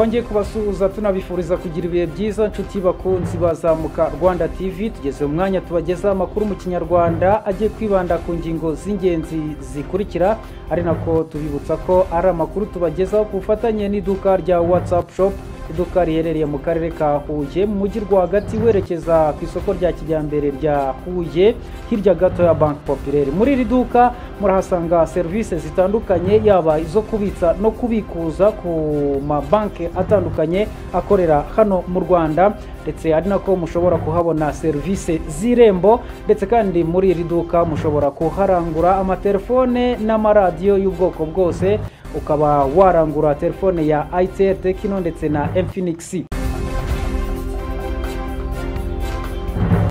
twongeye kubasuhuza tunabifuriza kugira ibihe byiza nshuti bakunzi bazamuka rwanda tv tugeze mu mwanya tubagezaho amakuru mu kinyarwanda agiye kwibanda ku ngingo z'ingenzi zikurikira ari nako tubibutsa ko ari amakuru tubagezaho ku bufatanye n'iduka rya whatsapp shop. Iduka riherereye mu karere ka huye mu mujyi rwagati werekeza ku isoko rya kijyambere rya huye hirya gato ya banki popirere muri iri duka murahasanga serivisi zitandukanye yaba izo kubitsa no kubikuza ku mabanki atandukanye akorera hano mu rwanda ndetse ari nako mushobora kuhabona serivisi z'irembo ndetse kandi muri iri duka mushobora kuharangura amatelefone n'amaradiyo y'ubwoko bwose ukaba warangura telefone ya itel tekino ndetse na infinix.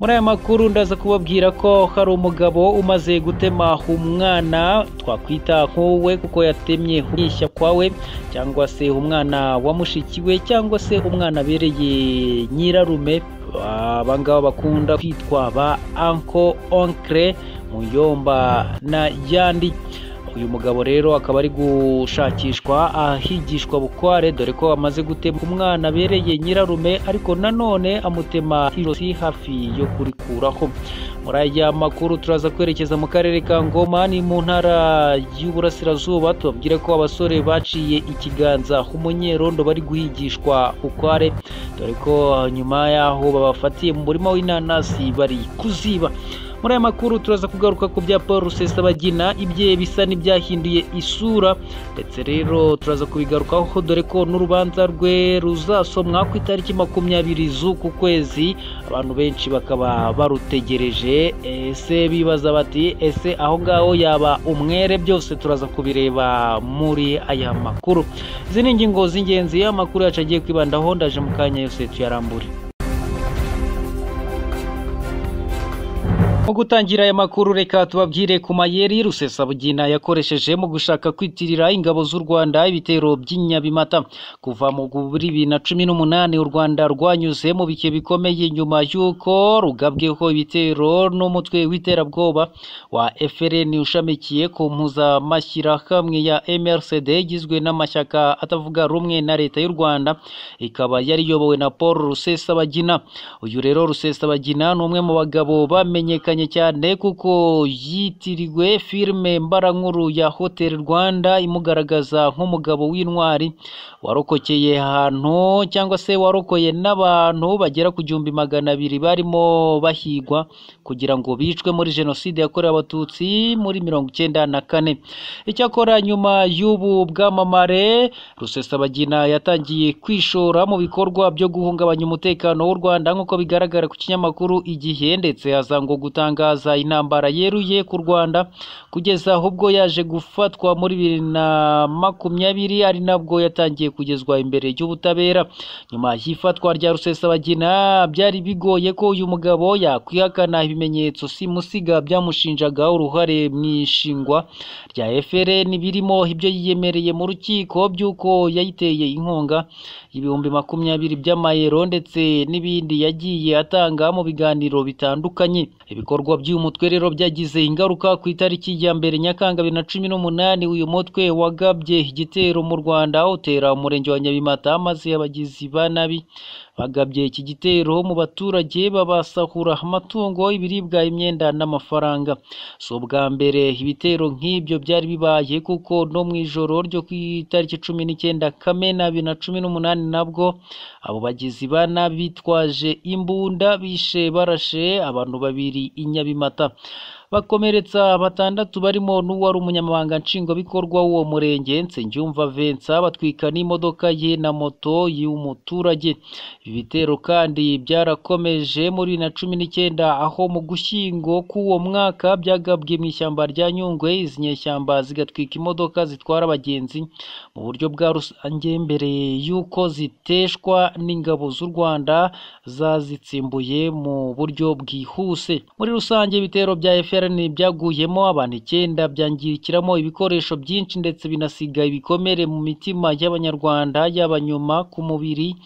Muri aya makuru ndaza kubabwira ko hari umugabo umaze gutema umwana twakwita nk'uwe kuko yatemye umwishywa kwawe cyangwa se umwana wa mushiki we cyangwa se umwana abereye nyirarume. Abangaba bakunda kwitwa ba anko onkre muyomba na yandi. Uyu mugabo rero akaba ari gushakishwa ahigishwa bukware dore ko amaze gutema umwana abereye nyirarume ariko nanone amutema ijosi hafi yo kurikuraho. Muri aya makuru turaza kwerekeza mu karere ka ngoma ni mu ntara y'uburasirazuba tubabwire ko abasore baciye ikiganza umunyerondo bari guhigishwa bukware dore ko nyuma y'aho babafatiye mu murima w'inanasi bari kuziba. Muri aya makuru turaza kugaruka ku bya paul rusesabagina ibye bisa n'ibyahinduye isura. Ndetse rero turaza kubigarukaho dore ko n'urubanza rwe ruzasomwa ku itariki makumyabiri z'uku kwezi. Abantu benshi bakaba barutegereje ese bibaza bati ese aho ngaho yaba umwere? Byose turaza kubireba muri aya makuru. Izi ni ingingo z'ingenzi amakuru yacu agiye kwibandaho. Ndaje mu kanya yose tuyarambure mu gutangira aya makuru reka tubabwire ku mayeri rusesabugina yakoresheje mu gushaka kwitirira ingabo z'u rwanda ibitero by'inyabimata kuva mu bibiri na cumi n'umunani u rwanda rwanyuze mu bihe bikomeye nyuma y'uko rugabweho ibitero n'umutwe w'iterabwoba wa frn ushamikiye ku mpuzamashyirahamwe ya mrcd igizwe n'amashyaka atavuga rumwe na leta y'u rwanda ikaba yari iyobowe na paul rusesabagina. Uyu rero rusesabagina ni umwe mu bagabo bamenyekanye cyane kuko yitiriwe filime mbarankuru ya hotel rwanda imugaragaza nk'umugabo w'intwari. Warokokeye ahantu cyangwa se warokoye n'abantu bagera ku gihumbi magana abiri barimo bahigwa kugira ngo bicwe muri jenoside yakorewe abatutsi muri mirongo icyenda na kane. Icyakora nyuma y'ubu bwamamare rusesabagina yatangiye kwishora mu bikorwa byo guhungabanya umutekano w'u rwanda nk'uko bigaragara ku kinyamakuru igihe ndetse haza ngo gutangaza intambara yeruye ku rwanda kugeza ubwo yaje gufatwa muri bibiri na makumyabiri ari nabwo yatangiye kugezwa imbere y'ubutabera. Nyuma y'ifatwa rya rusesabagina byari bigoye ko uyu mugabo yakwihakana ibimenyetso simusiga byamushinjaga uruhare mu ishingwa rya frn birimo ibyo yiyemereye mu rukiko by'uko yayiteye inkunga. Ibihumbi makumyabiri by'amayero ndetse n'ibindi yagiye atanga mu biganiro bitandukanye. Ibikorwa by'uyu mutwe rero byagize ingaruka ku itariki ya mbere nyakanga bibiri na cumi n'umunani uyu mutwe wagabye igitero mu rwanda utera umurenge wa nyabimata maze abagizi ba nabi. Bagabye iki gitero mu baturage babasahura amatungo ibiribwa imyenda n'amafaranga. Si ubwa mbere ibitero nk'ibyo byari bibaye kuko no mu ijoro ryo ku itariki cumi n'icyenda kamena bibiri na cumi n'umunani nabwo abo bagizi ba nabi bitwaje imbunda bishe barashe abantu babiri i nyabimata. Bakomeretsa batandatu barimo n'uwari umunyamabanga nshingwabikorwa w'uwo murenge nsengiyumva vensa batwika n'imodoka ye na moto y'umuturage. Ibi bitero kandi byarakomeje muri na cumi n'icyenda aho mu gushyingo k'uwo mwaka byagabwe mu ishyamba rya nyungwe izi nyeshyamba zigatwika imodoka zitwara abagenzi mu buryo bwa rusange mbere y'uko ziteshwa n'ingabo z'u rwanda zazitsimbuye mu buryo bwihuse. Muri rusange ibitero bya fr FRN byaguyemo abantu icyenda byangirikiramo ibikoresho byinshi ndetse binasiga ibikomere mu mitima y'abanyarwanda yaba nyuma ku mubiri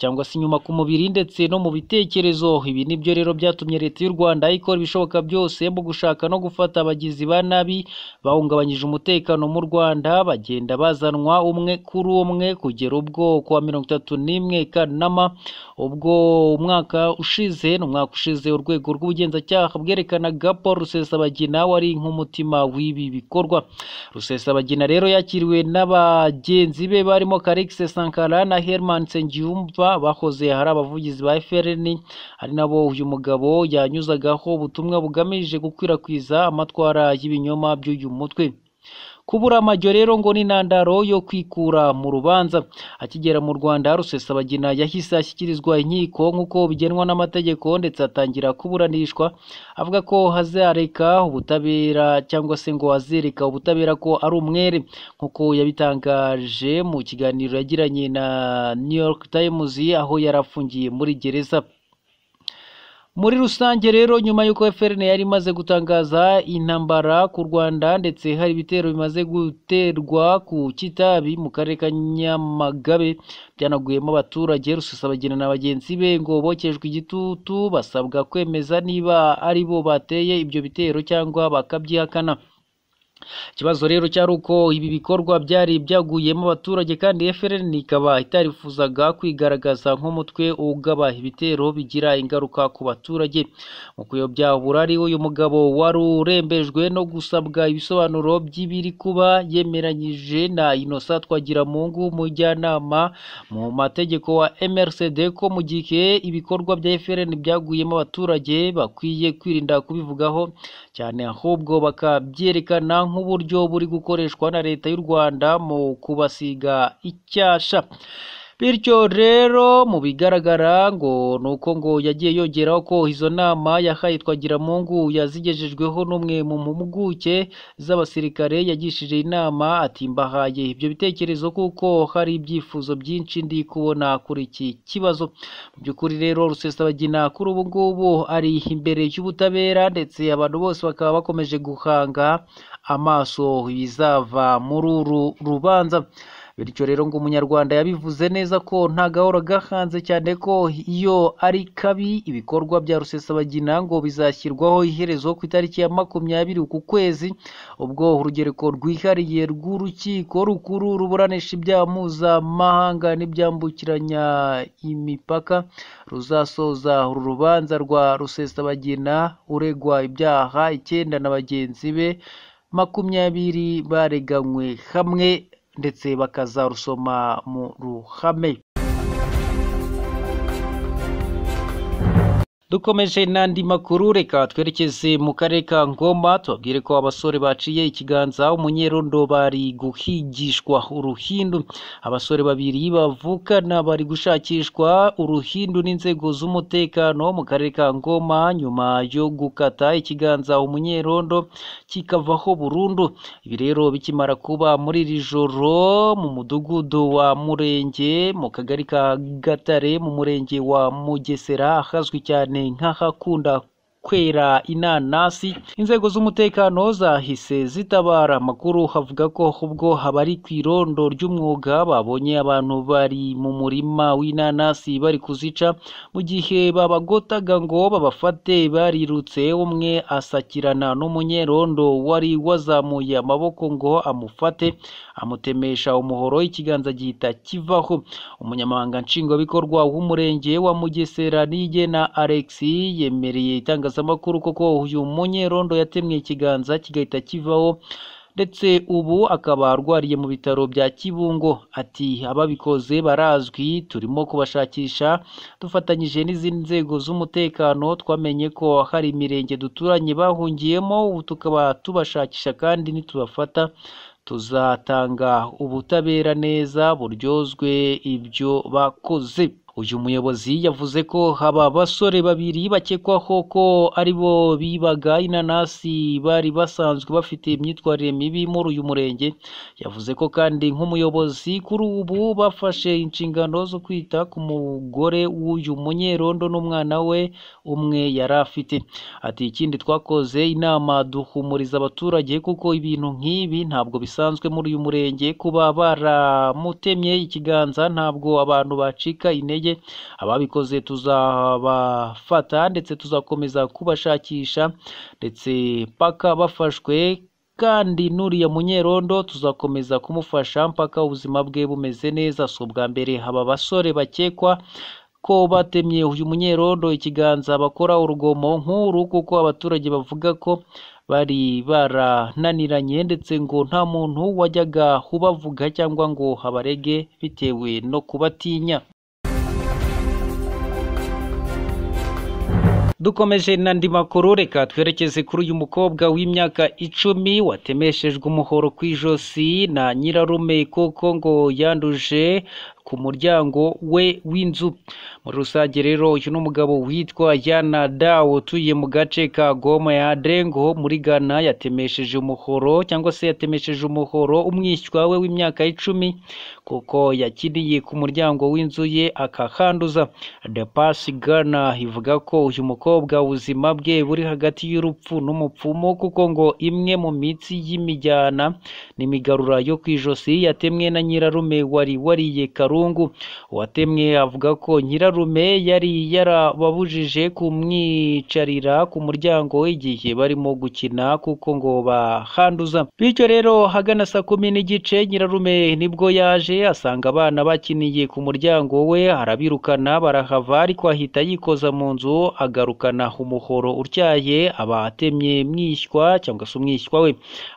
cyangwa se inyuma ku mubiri ndetse no mu bitekerezo. Ibi ni byo rero byatumye leta y'u Rwanda ikora ibishoboka byose mu gushaka no gufata abagizi ba nabi bahungabanyije umutekano mu Rwanda bagenda bazanwa umwe kuri umwe kugera ubwo kuwa mirongo itatu n'imwe Kanama. Ubwo umwaka ushize ni umwaka ushize urwego rw'ubugenzacyaha bwerekanaga Paul Rusesabagina wari nk'umutima w'ibi bikorwa. Rusesabagina rero yakiriwe n'abagenzi be barimo Karix Sankara na Herman Nsengiyumva. Bahoze hari abavugizi ba FRN ari nabo uyu mugabo yanyuzagaho ubutumwa bugamije gukwirakwiza amatwara y'ibinyoma by'uyu mutwe. Kubura amajyo rero ngo ni intandaro yo kwikura mu rubanza. Akigera mu Rwanda Rusesabagina yahise ashyikirizwa inkiko nk'uko bigenwa n'amategeko ndetse atangira kuburanishwa. Avuga ko hazareka ubutabera cyangwa se ngo azereka ubutabera ko ari umwere. Nk'uko yabitangaje mu kiganiro yagiranye na New York Times aho yari afungiye muri gereza. Muri rusange rero nyuma y'uko FRN yari imaze gutangaza intambara ku Rwanda ndetse hari ibitero bimaze guterwa ku Kitabi mu karere ka Nyamagabe byanaguyemo abaturage Rusesabagina na bagenzi be ngo bokejwe igitutu basabwa kwemeza niba ari bo bateye ibyo bitero cyangwa bakabyihakana. Ikibazo rero cyari uko ibi bikorwa byari byaguyemo abaturage kandi FRN ikaba itarifuzaga kwigaragaza nk'umutwe ugaba ibitero bigira ingaruka ku baturage. Mu kuyobya uburari uyu mugabo wari urembejwe no gusabwa ibisobanuro by'ibiri kuba yemeranyije na Innocent Twagiramungu umujyanama mu mategeko wa MRCD ko mu gihe ibikorwa bya FRN byaguyemo abaturage bakwiye kwirinda kubivugaho cyane ahubwo bakabyerekana nk'uburyo buri gukoreshwa na leta y'u Rwanda mu kubasiga icyasha. Bityo rero mu bigaragara ngo ni uko ngo yagiye yongeraho ko izo nama yahaye Twagiramungu yazigejejweho n'umwe mu mpuguke z'abasirikare yagishije inama ati mbahaye ibyo bitekerezo kuko hari ibyifuzo byinshi ndi kubona kuri iki kibazo. Mu by'ukuri rero Rusesabagina kuri ubu ngubu ari imbere y'ubutabera ndetse abantu bose bakaba bakomeje guhanga amaso ibizava muri uru rubanza. Bityo rero ngo umunyarwanda yabivuze neza ko nta gahoro gahanze cyane ko iyo ari kabi ibikorwa bya rusesabagina ngo bizashyirwaho iherezo ku itariki ya makumyabiri uku kwezi. Ubwo urugereko rwihariye rw'urukiko rukuru ruburanisha ibyaha mpuzamahanga n'ibyambukiranya imipaka ruzasoza uru rubanza rwa rusesabagina uregwa ibyaha icyenda na bagenzi be makumyabiri bareganywe hamwe. Ndetse bakazarusoma mu ruhame. Dukomeje n'andi makuru. Reka twerekeze mu karere ka ngoma. Tubabwire ko abasore baciye ikiganza umunyerondo bari guhigishwa uruhindu. Abasore babiri bavukana bari gushakishwa uruhindu n'inzego z'umutekano mu karere ka ngoma. Nyuma yo gukata ikiganza umunyerondo kikavaho burundu. Ibi rero bikimara kuba muri iri joro mu mudugudu wa murenge mu kagari ka gatare mu murenge wa mugesera ahazwi cyane nk'ahakunda kwera inanasi inzego z'umutekano zahise zitabara. Amakuru havuga ko ubwo abari ku irondo ry'umwuga babonye abantu bari mu murima w'inanasi bari kuzica. Mu gihe babagotaga ngo babafate barirutse umwe asakirana n'umunyerondo wari wazamuye amaboko ngo amufate amutemesha umuhoro ikiganza gihita kivaho. Umunyamabanga nshingwabikorwa w'umurenge wa mugesera nigena alex yemereye itangazamakuru itangazamakuru koko uyu munyerondo yatemwe ikiganza kigahita kivaho ndetse ubu akaba arwariye mu bitaro bya Kibungo. Ati ababikoze barazwi turimo kubashakisha dufatanyije n'izindi nzego z'umutekano twamenye ko hari imirenge duturanye bahungiyemo ubu tukaba tubashakisha kandi nitubafata tuzatanga ubutabera neza buryozwe ibyo bakoze. Uyu muyobozi yavuze ko aba basore babiri bakekwaho ko ari bo bibaga inanasi bari basanzwe bafite imyitwarire mibi muri uyu murenge. Yavuze ko kandi nk'umuyobozi kuri ubu bafashe inshingano zo kwita ku mugore w'uyu munyerondo n'umwana we umwe yari afite. Ati ikindi twakoze inama duhumuriza abaturage kuko ibintu nk'ibi ntabwo bisanzwe muri uyu murenge. Kuba baramutemye ikiganza ntabwo abantu bacika intege ababikoze tuzabafata ndetse tuzakomeza kubashakisha ndetse paka bafashwe kandi n'uriya munyerondo tuzakomeza kumufasha mpaka ubuzima bwe bumeze neza. Si ubwa mbere aba basore bakekwa ko batemye uyu munyerondo ikiganza bakora urugomo nk'uru kuko abaturage bavuga ko bari barananiranye ndetse ngo nta muntu wajyaga ubavuga cyangwa ngo habarege bitewe no kubatinya. Dukomeje n'andi makuru reka twerekeze kuri uyu mukobwa w'imyaka icumi watemeshejwe umuhoro ku ijosi na nyirarume kuko ngo yanduje. Ku muryango we w'inzu. Muri rusange rero uyu ni umugabo witwa yana dawo utuye mu gace ka goma ya dengo muri ghana. Yatemesheje umuhoro cyangwa se yatemesheje umuhoro umwishywa we w'imyaka icumi kuko yakiniye ku muryango w'inzu ye akahanduza the pass ghana ivuga ko uyu mukobwa ubuzima bwe buri hagati y'urupfu n'umupfumu kuko ngo imwe mu mitsi y'imijyana n'imigarura yo ku ijosi yatemwe na nyirarume wari wariye karungu uwatemwe avuga ko nyirarume yari yarababujije kumwicarira ku muryango igihe barimo gukina kuko ngo bahanduza. Bityo rero hagana saa kumi n'igice nyirarume ni bwo yaje asanga abana bakiniye ku muryango we arabirukana barahava ariko ahita yikoza mu nzu agarukana umuhoro utyaye aba atemye mwishywa cyangwa se umwishywa we.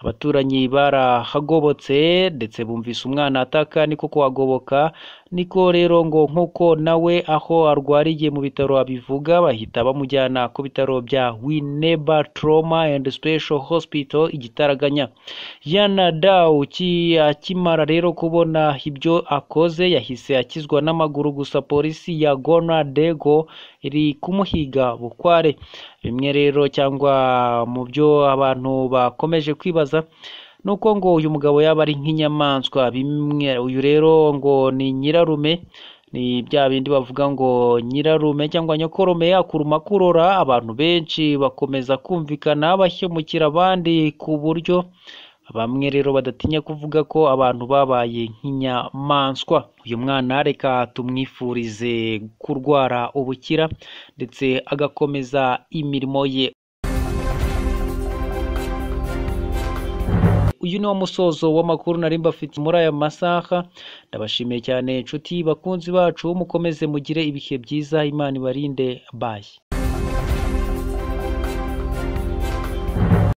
Abaturanyi barahagobotse ndetse bumvise umwana ataka niko kuhagoboka niko rero ngo nk'uko nawe aho arwariye mu bitaro abivuga bahita bamujyana ku bitaro bya wineba trauma and special hospital igitaraganya yana dawu akimara rero kubona ibyo akoze yahise akizwa n'amaguru gusa polisi ya gona dego iri kumuhiga bukware. Bimwe rero cyangwa mu byo abantu bakomeje kwibaza nuko ngo uyu mugabo yaba ari nk'inyamaswa bimwe. Uyu rero ngo ni nyirarume. Ni bya bindi bavuga ngo nyirarume cyangwa nyokorome yakuruma kurora. Abantu benshi bakomeza kumvikana bashyemukira abandi ku buryo. Bamwe rero badatinya kuvuga ko abantu babaye nk'inyamaswa. Uyu mwana reka tumwifurize kurwara ubukira ndetse agakomeza imirimo ye. Uyu ni wo musozo w'amakuru nari mbafite muri aya masaha. Ndabashimiye cyane inshuti bakunzi bacu mukomeze mugire ibihe byiza imana ibarinde. Bayi